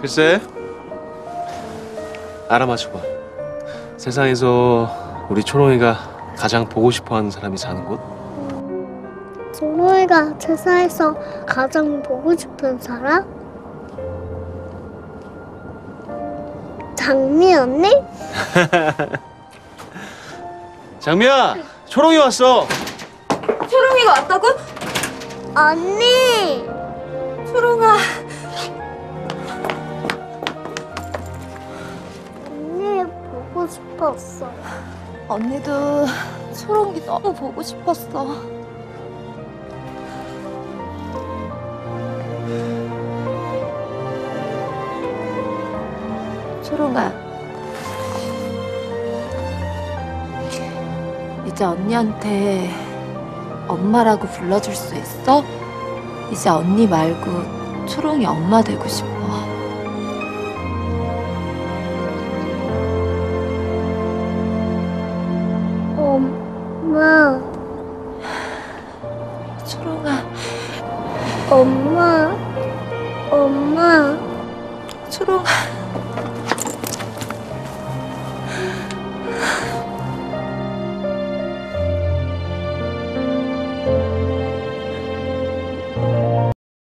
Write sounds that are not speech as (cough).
글쎄 알아맞혀봐 세상에서 우리 초롱이가 가장 보고 싶어하는 사람이 사는 곳? 소로이가 세상에서 가장 보고 싶은 사람? 장미 언니? (laughs) 장미야 초롱이 왔어 초롱이가 왔다고? 언니! 초롱아 언니 보고 싶었어. 언니도 초롱이 너무 보고 싶었어 초롱아 이제 언니한테 엄마라고 불러줄 수 있어? 이제 언니 말고 초롱이 엄마 되고 싶어. 엄마, 초롱아. 엄마, 엄마. 초롱아